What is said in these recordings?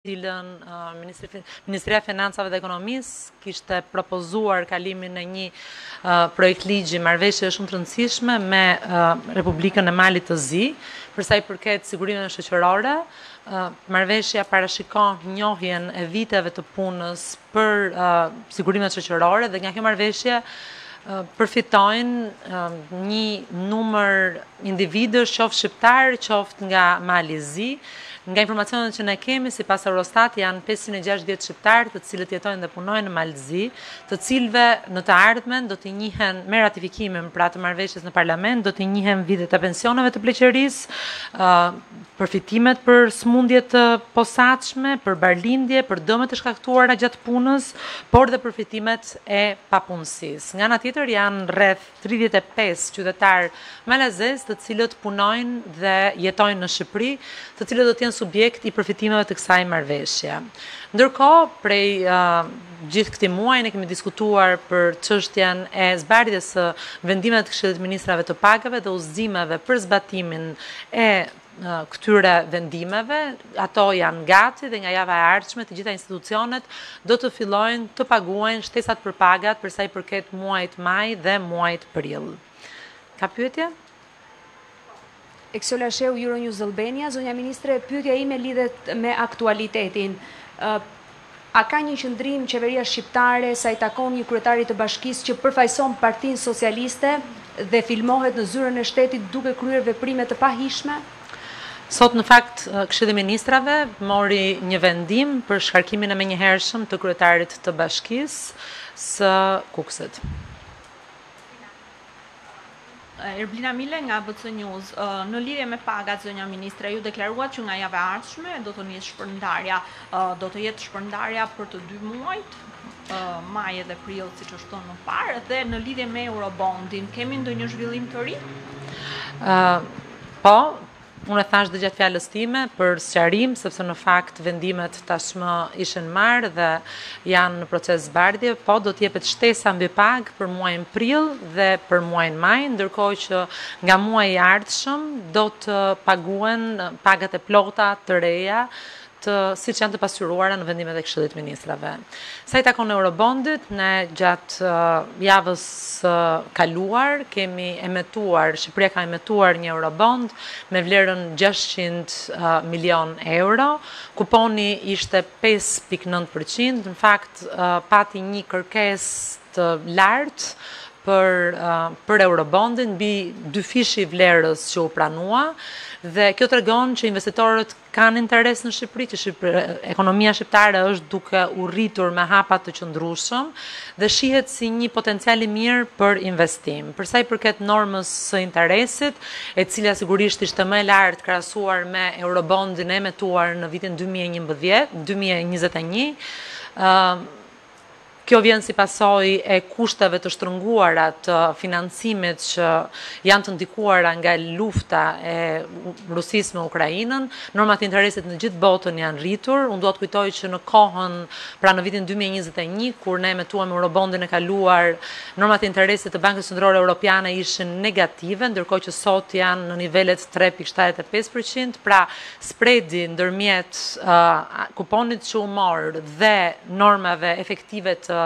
cilën Ministria e Financave dhe Ekonomisë kishte propozuar kalimin e një projektligji marrëveshje shumë të rëndësishme me Republikën e Malit të Zi, përsa i përket sigurimeve shoqërore, marrëveshja parashikon njohjen e viteve të punës për sigurimet shoqërore dhe nga kjo marrëveshje përfitojnë një numër individësh, qoftë shqiptarë, qoftë nga Mali Zi, Nga informacionet që ne kemi, sipas Eurostat, janë pesëqind e gjashtëdhjetë shqiptarë të cilët jetojnë dhe punojnë në Mal të Zi, të cilëve në të ardhmen do t'i njihen me ratifikimin pra të marrëveshjes në Parlament do t'i njihen vitet e pensioneve të pleqërisë, përfitimet për sëmundje të posaçme, për barlindje, për dëme të shkaktuara gjatë punës, por dhe përfitimet e papunësisë. Nga ana tjetër janë rreth tridhjetë e pesë qytetarë malazezë të cilët punojnë dhe jetojnë në Shqipëri, të cilët do të jenë subjekt i përfitimeve të kësaj marrëveshje. Ndërkohë, prej gjithë këtij muaji ne kemi diskutuar për çështjen e zbardhjes së vendimeve të Këshillit të Ministrave të pagave dhe udhëzimeve për zbatimin e këtyre vendimeve, ato janë gati dhe nga java e ardhshme të gjitha institucionet do të fillojnë të paguajnë shtesat për pagat për sa i përket muajit maj dhe muajit prill. Ka pyetje? Eksola Shehu, Euronews Albania, zonja ministre, pyetja ime lidhet me aktualitetin. A ka një qëndrim qeveria shqiptare sa i takon një kryetari të bashkisë që përfaqëson Partinë Socialiste dhe filmohet në zyrën e shtetit duke kryer veprime të pahijshme? Sot në fakt Këshilli i Ministrave mori një vendim për shkarkimin e menjëhershëm të kryetarit të bashkisë së Kukësit. Erblina Mile nga ABC News. Në lidhje me pagat, zonja ministre, ju deklaruat që nga java e ardhshme do të nisë shpërndarja. Do të jetë shpërndarja për të dy muajt, maj edhe prill, siç është thënë më parë, dhe në lidhje me Eurobondin, kemi ndonjë zhvillim të ri? Po, Unë e thashë dhe gjatë fjalës time, për sqarim, sepse në fakt vendimet tashmë ishin marrë dhe janë në proces zbardhje, po do të jepet shtesa mbi pagë për muajin prill dhe për muajin maj, ndërkohë që nga muaji i ardhshëm do të paguhen pagat e plota të reja të siç janë të pasqyruara në vendimet e Këshillit të Ministrave. Sa i takon Eurobondit, ne gjatë javës së kaluar kemi emetuar, Shqipëria ka emetuar një Eurobond me vlerën 600 milion euro, kuponi ishte 5.9%, në fakt pati një kërkesë të lartë për, për Eurobondin, mbi dyfishin e vlerës që u pranua, dhe kjo tregon që investitorët kanë interes në Shqipëri, që ekonomia shqiptare është duke u rritur me hapa të qëndrueshëm dhe shihet si një potencial i mirë për investim. Për sa i përket normës së interesit, e cila sigurisht ishte më e lartë krahasuar me eurobondin e emetuar në vitin 2021, ë Kjo vjen si pasojë e kushteve të shtrënguara të financimit që janë të ndikuara nga lufta e Rusisë me Ukrainën. Normat e interesit në gjithë botën janë rritur. Unë dua të kujtoj që në kohën, pra në vitin dy mijë e njëzet e një, kur ne emetuam eurobondin e kaluar, normat e interesit të Bankës Qendrore Europiane ishin negative, ndërkohë që sot janë në nivelet tre pikë shtatëdhjetë e pesë përqind, pra spredi ndërmjet kuponit që u mor dhe normave efektive të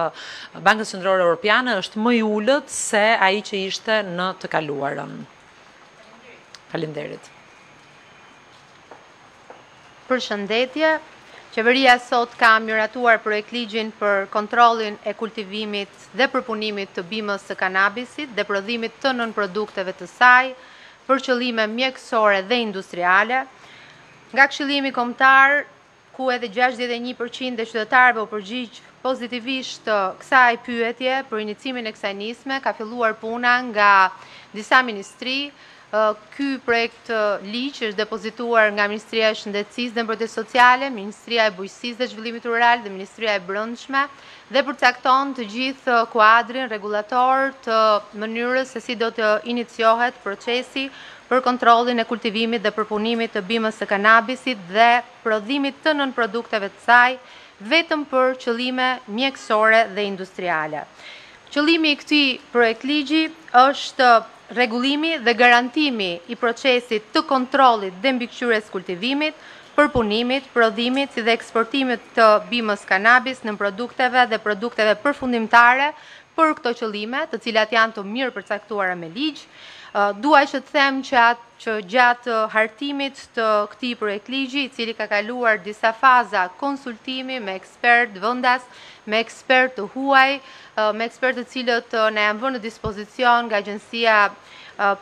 Bankës Qendrore Europiane është më i ulët se ai që ishte në të kaluarën. Faleminderit. Përshëndetje, Qeveria sot ka miratuar projektligjin për kontrollin e kultivimit dhe përpunimit të bimës së kanabisit dhe prodhimit të nënprodukteve të saj, për qëllime mjekësore dhe industriale, nga Këshillimi Kombëtar, ku edhe gjashtëdhjetë e një për qind e qytetarëve u përgjigj pozitivisht kësaj pyetje për inicimin e kësaj nisme, ka filluar puna nga disa ministri. Ky projektligj është depozituar nga Ministria e Shëndetësisë dhe Mbrojtjes Sociale, Ministria e Bujqësisë dhe Zhvillimit Rural dhe Ministria e Brendshme. dhe përcakton të gjithë kuadrin rregullator të mënyrës se si do të iniciohet procesi për kontrollin e kultivimit dhe përpunimit të bimës së kanabisit dhe prodhimit të nënprodukteve të saj vetëm për qëllime mjekësore dhe industriale. Qëllimi i këtij projektligji është rregullimi dhe garantimi i procesit të kontrollit dhe mbikëqyrjes kultivimit, përpunimit, prodhimit si dhe eksportimit të bimës kanabis, nënprodukteve dhe produkteve përfundimtare për këto qëllime, të cilat janë të mirëpërcaktuara me ligj. Dua që të them që gjatë hartimit të këtij projektligji, i cili ka kaluar disa faza konsultimi me ekspertë vendas, me ekspertë të huaj, me ekspertë të cilët na janë vënë në dispozicion nga Agjencia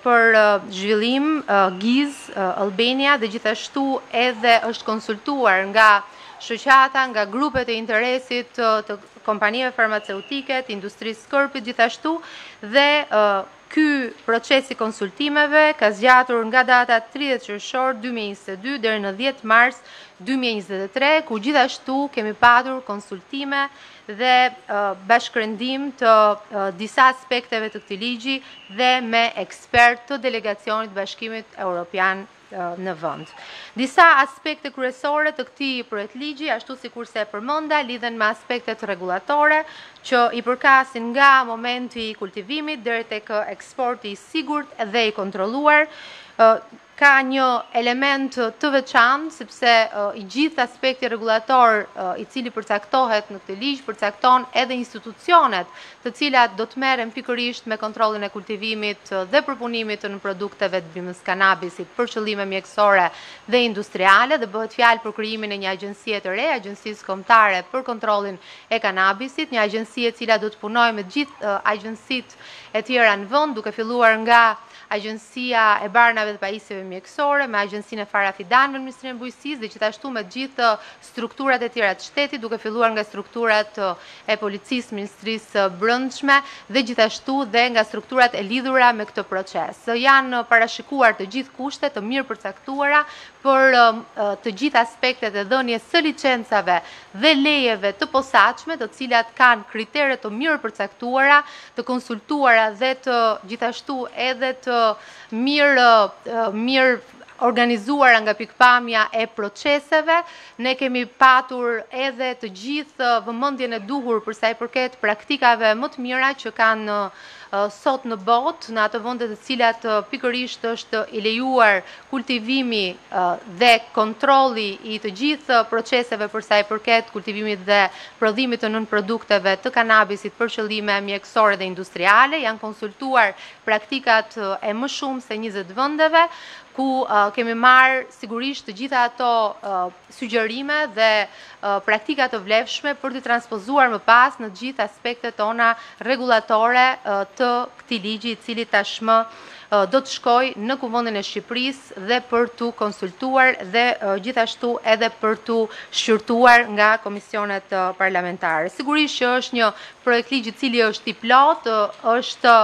për zhvillim, GIZ, Albania dhe gjithashtu edhe është konsultuar nga shoqata, nga grupet e interesit të kompanive farmaceutike, të industrisë së kërpit gjithashtu dhe ky proces i konsultimeve ka zgjatur nga data 30 qershor 2022 deri në 10 mars 2023, ku gjithashtu kemi patur konsultime dhe bashkërendim të disa aspekteve të këtij ligji dhe me ekspertë të delegacionit të Bashkimit Europian në vend. Disa aspekte kryesore të këtij projektligji, ashtu sikurse e përmenda, lidhen me aspektet rregullatore që i përkasin nga momenti i kultivimit deri tek eksporti i sigurt dhe i kontrolluar, ka një element të veçantë sepse i gjithë aspekti rregullator i cili përcaktohet në këtë ligj përcakton edhe institucionet të cilat do të merren pikërisht me kontrollin e kultivimit dhe përpunimit të nënprodukteve të bimës kanabisit për qëllime mjekësore dhe industriale dhe bëhet fjalë për krijimin e një agjencie të re, Agjencisë Kombëtare për Kontrollin e Kanabisit, një agjenci e cila do të punojë me të gjithë agjencitë e tjera në vend, duke filluar nga Agjencia e Barnave dhe Pajisjeve Mjekësore, me Agjencinë e Fara-Fidanëve në Ministrinë e Bujqësisë dhe gjithashtu me të gjithë strukturat e tjera të shtetit, duke filluar nga strukturat e Policisë, Ministrisë së Brendshme dhe gjithashtu dhe nga strukturat e lidhura me këtë proces. Janë parashikuar të gjithë kushtet të mirëpërcaktuara për të gjithë aspektet e dhënies së licencave dhe lejeve të posaçme, të cilat kanë kritere të mirëpërcaktuara të konsultuara dhe të gjithashtu edhe të mirë mirëorganizuara nga pikëpamja e proceseve, ne kemi patur edhe të gjithë vëmendjen e duhur për sa i përket praktikave më të mira që kanë sot në botë, në ato vende të cilat pikërisht është i lejuar kultivimi dhe kontrolli i të gjithë proceseve për sa i përket kultivimit dhe prodhimit të nënprodukteve të kanabisit për qëllime mjekësore dhe industriale. Janë konsultuar praktikat e më shumë se 20 vendeve, ku kemi marrë sigurisht të gjitha ato sugjerime dhe praktika të vlefshme për t'u transpozuar më pas në të gjithë aspektet tona rregullatore të këtij ligji i cili tashmë do të shkojë në Kuvendin e Shqipërisë dhe për t'u konsultuar dhe gjithashtu edhe për t'u shqyrtuar nga komisionet parlamentare. Sigurisht që është një projektligj i cili është i plotë, është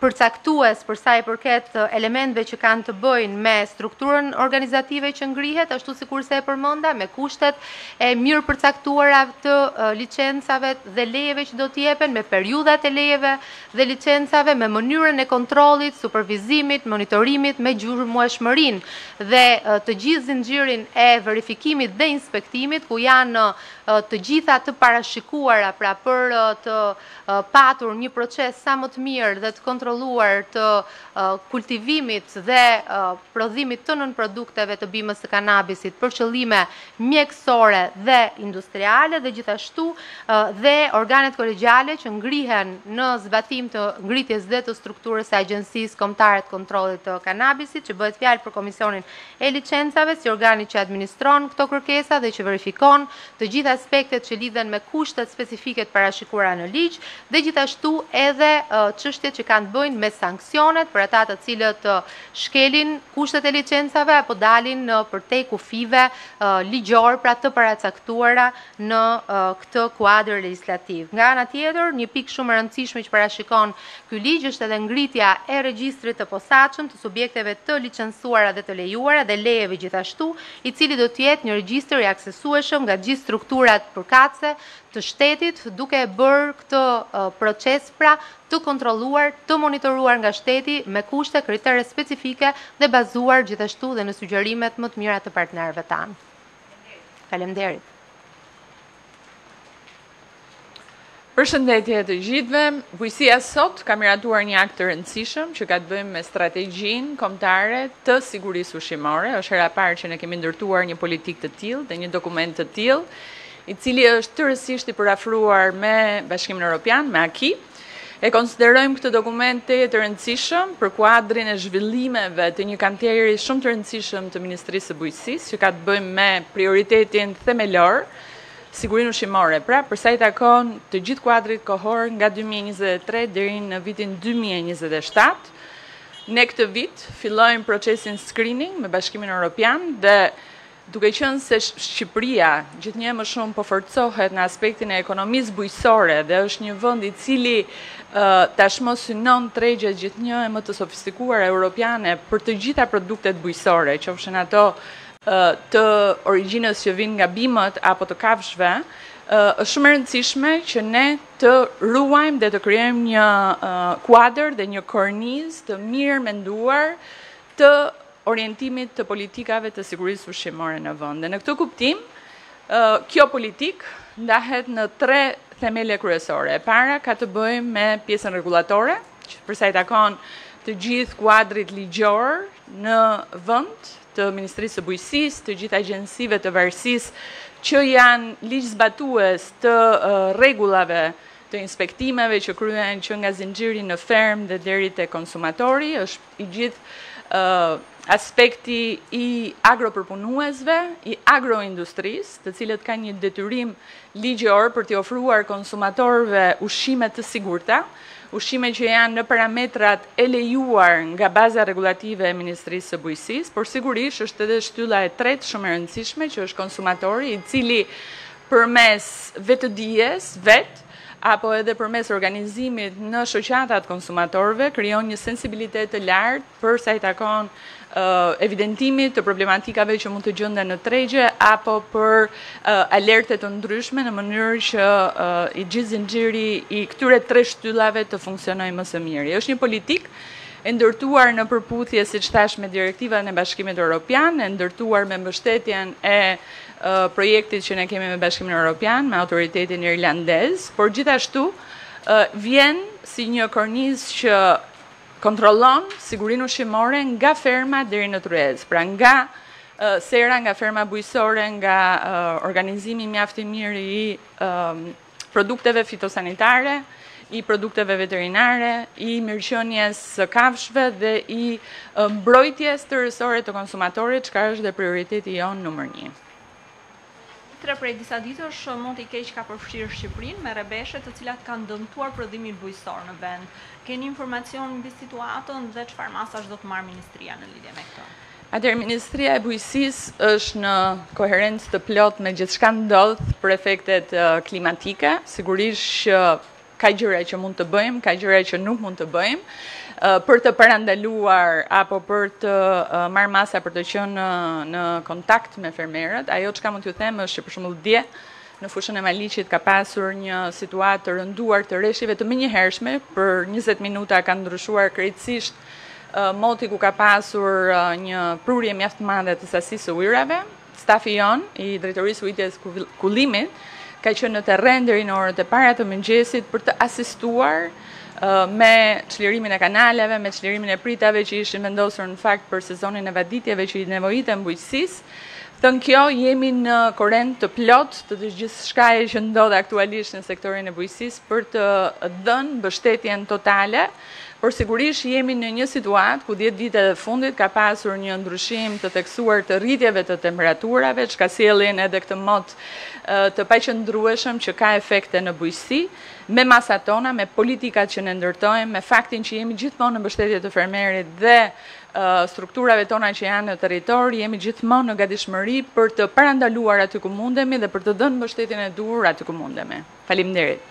përcaktues për sa i përket elementëve që kanë të bëjnë me strukturën organizative që ngrihet, ashtu sikurse e përmenda, me kushtet e mirëpërcaktuara të licencave dhe lejeve që do të jepen, me periudhat e lejeve dhe licencave, me mënyrën e kontrollit, supervizimit, monitorimit, me gjurmueshmërinë dhe të gjithë zinxhirin e verifikimit dhe inspektimit, ku janë të gjitha të parashikuara pra për të patur një proces sa më të mirë dhe të kontrolluar të kultivimit dhe prodhimit të nënprodukteve të bimës së kanabisit për qëllime mjekësore dhe industriale dhe gjithashtu dhe organet kolegjiale që ngrihen në zbatim të ngritjes dhe të strukturës së agjencisë kombëtare të kontrollit të kanabisit që bëhet fjalë për komisionin e licencave si organi që administron këto kërkesa dhe që verifikon të gjithë aspektet që lidhen me kushtet specifike të parashikuara në ligj dhe gjithashtu edhe çështjet që kanë të bëjnë me sanksionet për ata të cilët shkelin kushtet e licencave apo dalin përtej kufijve ligjorë pra të paracaktuara në këtë kuadër legjislativ. Nga ana tjetër, një pikë shumë e rëndësishme që parashikon ky ligj është edhe ngritja e regjistrit të posaçëm të subjekteve të licensuara dhe të lejuara dhe lejeve gjithashtu, i cili do të jetë një regjistër i aksesueshëm nga gjithë strukturat përkatëse të shtetit, duke e bërë këtë proces pra të kontrolluar, të monitoruar nga shteti me kushte, kritere specifike dhe bazuar gjithashtu dhe në sugjerimet më të mira të partnerëve tanë. Faleminderit. Përshëndetje të gjithëve. Bujqësia sot ka miratuar një akt të rëndësishëm që ka të bëjë me strategjinë kombëtare të sigurisë ushqimore. Është hera e parë që ne kemi ndërtuar një politikë të tillë dhe një dokument të tillë, i cili është tërësisht i përafruar me Bashkimin Europian, me acquis. E konsiderojmë këtë dokument tejet të rëndësishëm për kuadrin e zhvillimeve të një kantieri shumë të rëndësishëm të Ministrisë së Bujqësisë, që ka të bëjë me prioritetin themelor, sigurinë ushqimore. Pra, përsa i takon të gjithë kuadrit kohor nga 2023 deri në vitin 2027, ne këtë vit fillojmë procesin screening me Bashkimin Europian dhe Duke qenë se Shqipëria gjithnjë e më shumë po forcohet në aspektin e ekonomisë bujqësore dhe është një vend i cili tashmë synon tregjet gjithnjë e më të sofistikuara europiane për të gjitha produktet bujqësore, qofshin ato të origjinës që vijnë nga bimët apo të kafshëve, është shumë e rëndësishme që ne të ruajmë dhe të krijojmë një kuadër dhe një kornizë të mirëmenduar të orientimit të politikave të sigurisë ushqimore në vend. Dhe në këtë kuptim, kjo politikë ndahet në tre themele kryesore. E para ka të bëjë me pjesën rregullatore, përsa i takon të gjithë kuadrit ligjor në vend të Ministrisë së Bujqësisë, të gjithë agjencive të varësisë që janë ligjzbatues të rregullave të inspektimeve që kryhen që nga zinxhiri në fermë dhe deri te konsumatori, është i gjithë aspekti i agropërpunuesve, i agroindustrisë, të cilët kanë një detyrim ligjor për t'i ofruar konsumatorëve ushqime të sigurta, ushqime që janë në parametrat e lejuar nga baza rregullative e Ministrisë së Bujqësisë, por sigurisht është edhe shtylla e tretë shumë e rëndësishme që është konsumatori, i cili përmes vetëdijes së vet, apo edhe përmes organizimit në shoqata të konsumatorëve, krijon një sensibilitet të lartë për sa i takon evidentimit të problematikave që mund të gjenden në tregje, apo për alerte të ndryshme në mënyrë që i gjithë zinxhiri i këtyre tre shtyllave të funksionojë më së miri. Është një politikë e ndërtuar në përputhje, siç thashë, me direktivat e Bashkimit Europian, e ndërtuar me mbështetjen e projektit që ne kemi me Bashkimin Europian, me autoritetin irlandez, por gjithashtu vjen si një kornizë që kontrollon sigurinë ushqimore nga ferma deri në tryezë, pra nga sera, nga ferma bujqësore, nga organizimi mjaft i mirë i produkteve fitosanitare, i produkteve veterinare, i mirëqenies së kafshve dhe i mbrojtjes tërësore të konsumatorit, çka është dhe prioriteti ynë numër një. Ministre, prej disa ditësh moti i keq ka përfshirë Shqipërinë me rrebeshe të cilat kanë dëmtuar prodhimin bujqësor në vend. Keni informacion mbi situatën dhe çfarë masash do të marrë ministria në lidhje me këtë? Atëherë Ministria e Bujqësisë është në koherencë të plotë me gjithçka ndodh për efektet klimatike. Sigurisht që ka gjëra që mund të bëjmë, ka gjëra që nuk mund të bëjmë për të parandaluar apo për të marrë masa për të qenë në kontakt me fermerët. Ajo çka mund t'ju them është që për shembull dje në fushën e Maliqit ka pasur një situatë të rënduar të reshjeve të menjëhershme, për 20 minuta kanë ndryshuar krejtësisht moti ku ka pasur një prurje mjaft të madhe të sasisë së ujërave. Stafi jonë i Drejtorisë së Ujitjes e Kullimit ka qenë në terren deri në orët e para të mëngjesit për të asistuar me çlirimin e kanaleve, me çlirimin e pritave që ishin vendosur në fakt për sezonin e vaditjeve që i nevojiten bujqësisë. Thënë kjo, jemi në korent të plotë të gjithçkaje që ndodh aktualisht në sektorin e bujqësisë për të dhënë mbështetjen totale. Por sigurisht jemi në një situatë ku dhjetë vitet e fundit ka pasur një ndryshim të theksuar të rritjeve të temperaturave, çka sjellin edhe këtë mot të paqëndrueshëm që ka efekte në bujqësi, me masat tona, me politikat që ne ndërtojmë, me faktin që jemi gjithmonë në mbështetje të fermerit dhe strukturave tona që janë në territor, jemi gjithmonë në gatishmëri për të parandaluar aty ku mundemi dhe për të dhënë mbështetjen e duhur aty ku mundemi. Faleminderit.